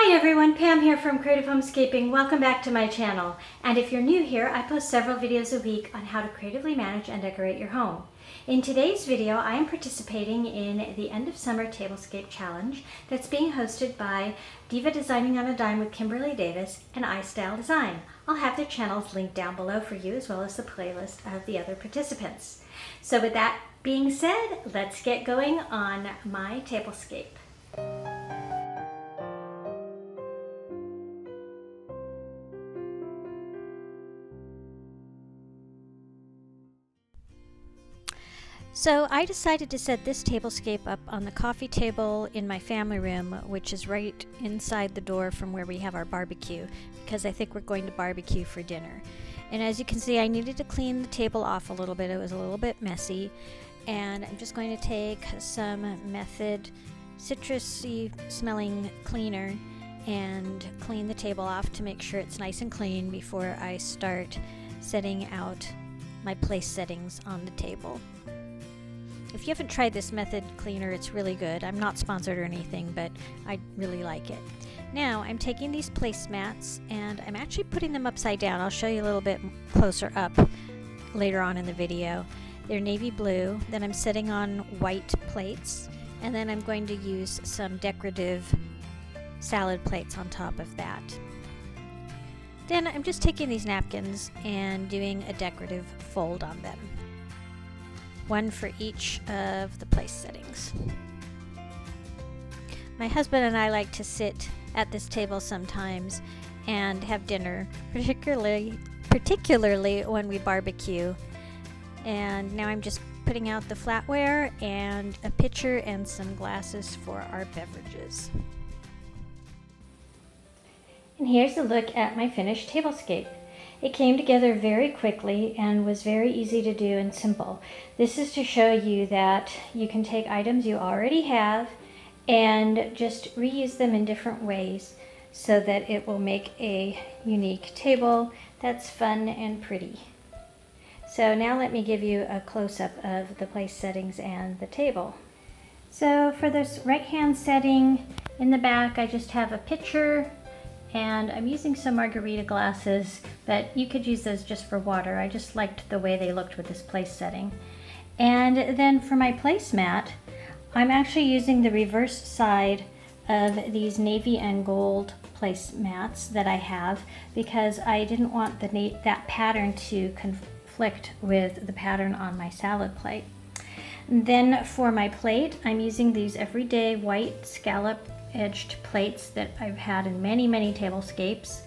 Hi everyone, Pam here from Creative Homescaping. Welcome back to my channel. And if you're new here, I post several videos a week on how to creatively manage and decorate your home. In today's video, I am participating in the End of Summer Tablescape Challenge that's being hosted by Diva Designing on a Dime with Kimberly Davis and iStyle Design. I'll have their channels linked down below for you as well as the playlist of the other participants. So with that being said, let's get going on my tablescape. So I decided to set this tablescape up on the coffee table in my family room, which is right inside the door from where we have our barbecue, because I think we're going to barbecue for dinner. And as you can see, I needed to clean the table off a little bit. It was a little bit messy. And I'm just going to take some Method citrusy smelling cleaner and clean the table off to make sure it's nice and clean before I start setting out my place settings on the table. If you haven't tried this method cleaner, it's really good. I'm not sponsored or anything, but I really like it. Now I'm taking these placemats and I'm actually putting them upside down. I'll show you a little bit closer up later on in the video. They're navy blue. Then I'm setting on white plates and then I'm going to use some decorative salad plates on top of that. Then I'm just taking these napkins and doing a decorative fold on them one for each of the place settings. My husband and I like to sit at this table sometimes and have dinner, particularly particularly when we barbecue. And now I'm just putting out the flatware and a pitcher and some glasses for our beverages. And here's a look at my finished tablescape. It came together very quickly and was very easy to do and simple. This is to show you that you can take items you already have and just reuse them in different ways so that it will make a unique table that's fun and pretty. So now let me give you a close-up of the place settings and the table. So for this right hand setting in the back I just have a pitcher and I'm using some margarita glasses, but you could use those just for water. I just liked the way they looked with this place setting. And then for my placemat, I'm actually using the reverse side of these navy and gold placemats that I have because I didn't want the that pattern to conflict with the pattern on my salad plate. Then for my plate, I'm using these everyday white scallop edged plates that I've had in many, many tablescapes.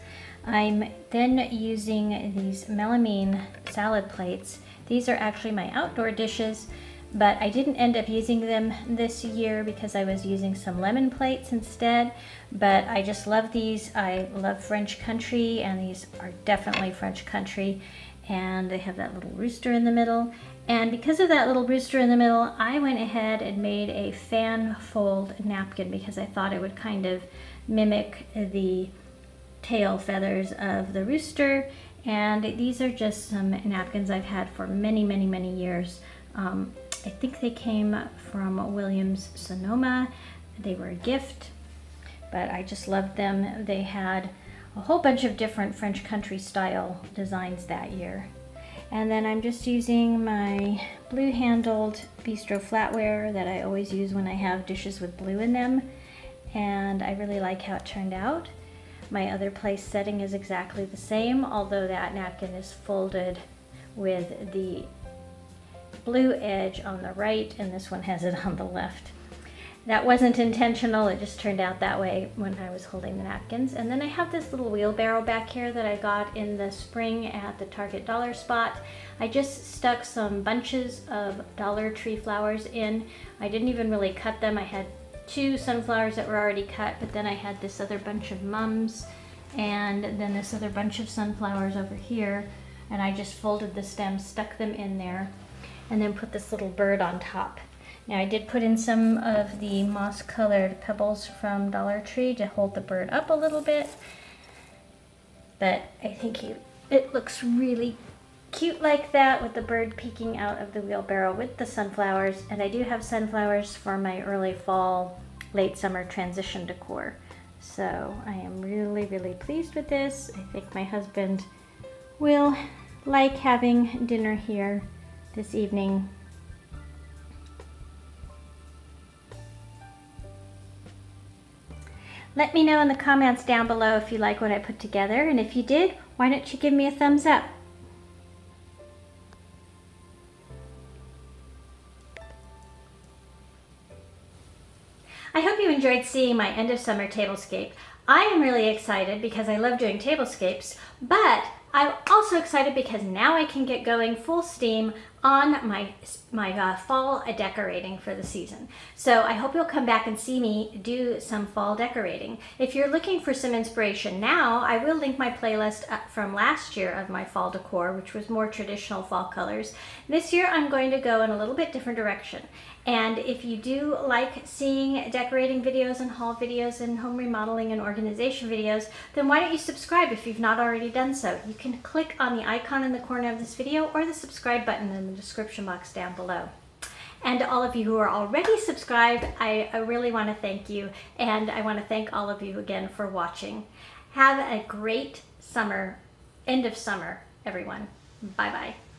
I'm then using these melamine salad plates. These are actually my outdoor dishes, but I didn't end up using them this year because I was using some lemon plates instead. But I just love these. I love French country, and these are definitely French country. And they have that little rooster in the middle. And because of that little rooster in the middle, I went ahead and made a fan fold napkin because I thought it would kind of mimic the tail feathers of the rooster. And these are just some napkins I've had for many, many, many years. Um, I think they came from Williams Sonoma. They were a gift, but I just loved them. They had a whole bunch of different French country style designs that year. And then I'm just using my blue handled bistro flatware that I always use when I have dishes with blue in them. And I really like how it turned out. My other place setting is exactly the same, although that napkin is folded with the blue edge on the right and this one has it on the left. That wasn't intentional, it just turned out that way when I was holding the napkins. And then I have this little wheelbarrow back here that I got in the spring at the Target Dollar Spot. I just stuck some bunches of Dollar Tree flowers in. I didn't even really cut them. I had two sunflowers that were already cut, but then I had this other bunch of mums and then this other bunch of sunflowers over here. And I just folded the stems, stuck them in there, and then put this little bird on top. Now I did put in some of the moss colored pebbles from Dollar Tree to hold the bird up a little bit. But I think you, it looks really cute like that with the bird peeking out of the wheelbarrow with the sunflowers. And I do have sunflowers for my early fall, late summer transition decor. So I am really, really pleased with this. I think my husband will like having dinner here this evening. Let me know in the comments down below if you like what I put together, and if you did, why don't you give me a thumbs up? I hope you enjoyed seeing my end of summer tablescape. I am really excited because I love doing tablescapes, but I'm also excited because now I can get going full steam on my, my uh, fall decorating for the season. So I hope you'll come back and see me do some fall decorating. If you're looking for some inspiration now, I will link my playlist uh, from last year of my fall decor, which was more traditional fall colors. This year I'm going to go in a little bit different direction. And if you do like seeing decorating videos and haul videos and home remodeling and organization videos, then why don't you subscribe if you've not already done so. You can click on the icon in the corner of this video or the subscribe button in the description box down below. And to all of you who are already subscribed, I, I really want to thank you. And I want to thank all of you again for watching. Have a great summer, end of summer, everyone. Bye-bye.